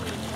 Woo!